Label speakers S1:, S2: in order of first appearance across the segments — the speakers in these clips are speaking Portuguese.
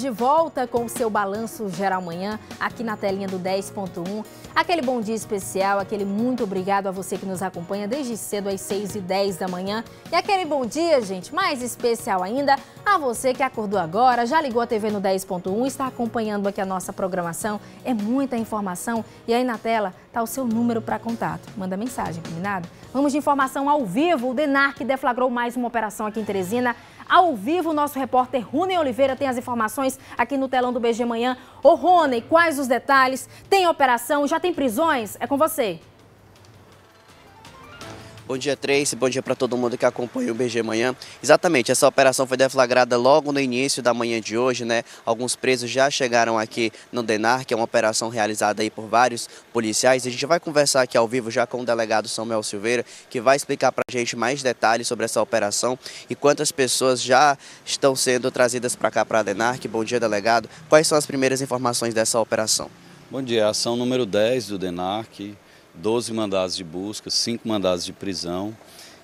S1: De volta com o seu balanço geral manhã, aqui na telinha do 10.1. Aquele bom dia especial, aquele muito obrigado a você que nos acompanha desde cedo às 6 e 10 da manhã. E aquele bom dia, gente, mais especial ainda, a você que acordou agora, já ligou a TV no 10.1, está acompanhando aqui a nossa programação. É muita informação e aí na tela está o seu número para contato. Manda mensagem, combinado? Vamos de informação ao vivo. O DENARC deflagrou mais uma operação aqui em Teresina. Ao vivo, nosso repórter Rune Oliveira tem as informações aqui no telão do BG Manhã. Ô Rony, quais os detalhes? Tem operação? Já tem prisões? É com você.
S2: Bom dia, Tracy. Bom dia para todo mundo que acompanha o BG Manhã. Exatamente, essa operação foi deflagrada logo no início da manhã de hoje, né? Alguns presos já chegaram aqui no DENAR, que é uma operação realizada aí por vários policiais. A gente vai conversar aqui ao vivo já com o delegado Samuel Silveira, que vai explicar para a gente mais detalhes sobre essa operação e quantas pessoas já estão sendo trazidas para cá para a DENARC. Bom dia, delegado. Quais são as primeiras informações dessa operação?
S3: Bom dia, ação número 10 do DENARC 12 mandados de busca, 5 mandados de prisão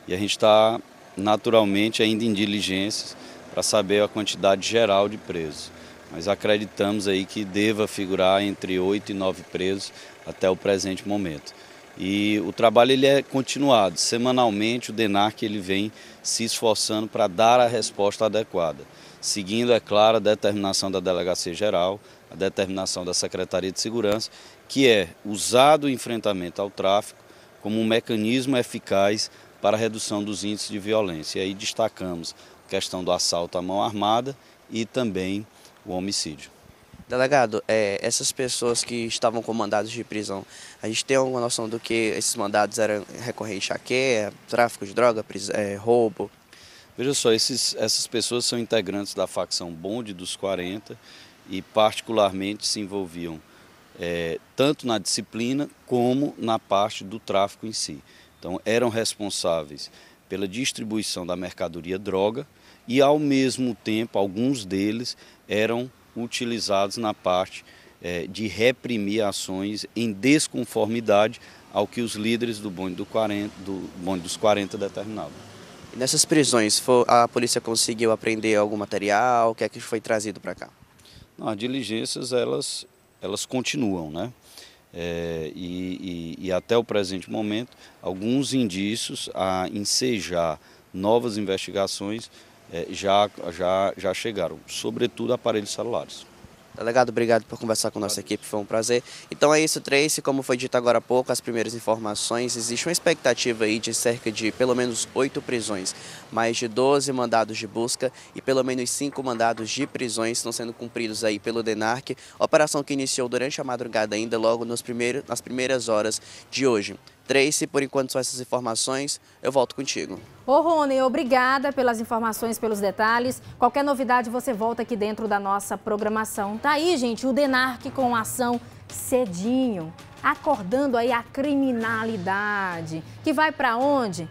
S3: e a gente está naturalmente ainda em diligências para saber a quantidade geral de presos. Mas acreditamos aí que deva figurar entre 8 e 9 presos até o presente momento. E o trabalho ele é continuado. Semanalmente o DENARC ele vem se esforçando para dar a resposta adequada, seguindo, é claro, a determinação da Delegacia Geral, a determinação da Secretaria de Segurança que é usado o enfrentamento ao tráfico como um mecanismo eficaz para a redução dos índices de violência. E aí destacamos a questão do assalto à mão armada e também o homicídio.
S2: Delegado, é, essas pessoas que estavam com mandados de prisão, a gente tem alguma noção do que esses mandados eram recorrentes a quê? Tráfico de droga, é, roubo?
S3: Veja só, esses, essas pessoas são integrantes da facção Bonde dos 40 e particularmente se envolviam é, tanto na disciplina como na parte do tráfico em si. Então, eram responsáveis pela distribuição da mercadoria droga e, ao mesmo tempo, alguns deles eram utilizados na parte é, de reprimir ações em desconformidade ao que os líderes do bonde, do 40, do bonde dos 40 determinavam.
S2: Nessas prisões, a polícia conseguiu apreender algum material? O que é que foi trazido para cá?
S3: Não, as diligências, elas elas continuam, né? É, e, e, e, até o presente momento, alguns indícios a ensejar novas investigações é, já, já, já chegaram, sobretudo aparelhos celulares.
S2: Delegado, obrigado por conversar com nossa equipe, foi um prazer. Então é isso, Tracy, como foi dito agora há pouco, as primeiras informações, existe uma expectativa aí de cerca de pelo menos oito prisões, mais de 12 mandados de busca e pelo menos cinco mandados de prisões estão sendo cumpridos aí pelo DENARC, operação que iniciou durante a madrugada ainda, logo nos primeiros, nas primeiras horas de hoje. Tracy, por enquanto são essas informações. Eu volto contigo.
S1: Ô, Rony, obrigada pelas informações, pelos detalhes. Qualquer novidade, você volta aqui dentro da nossa programação. Tá aí, gente, o DENARC com ação cedinho, acordando aí a criminalidade. Que vai para onde?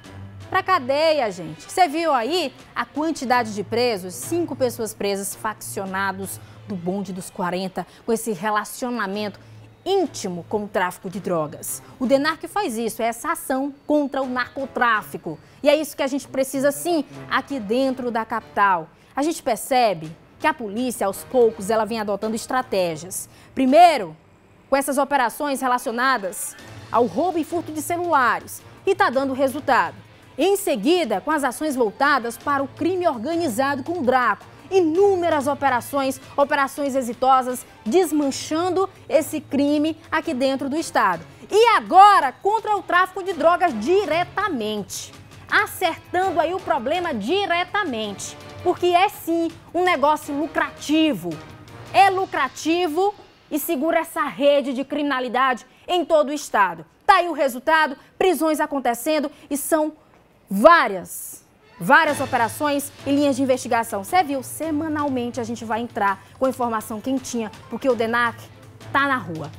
S1: Pra cadeia, gente. Você viu aí a quantidade de presos? Cinco pessoas presas, faccionados do bonde dos 40, com esse relacionamento íntimo com o tráfico de drogas. O DENARC faz isso, é essa ação contra o narcotráfico. E é isso que a gente precisa sim aqui dentro da capital. A gente percebe que a polícia, aos poucos, ela vem adotando estratégias. Primeiro, com essas operações relacionadas ao roubo e furto de celulares. E está dando resultado. Em seguida, com as ações voltadas para o crime organizado com o Draco inúmeras operações, operações exitosas, desmanchando esse crime aqui dentro do estado. E agora contra o tráfico de drogas diretamente, acertando aí o problema diretamente, porque é sim um negócio lucrativo. É lucrativo e segura essa rede de criminalidade em todo o estado. Tá aí o resultado, prisões acontecendo e são várias várias operações e linhas de investigação. Você viu? Semanalmente a gente vai entrar com informação quentinha, porque o DENAC está na rua.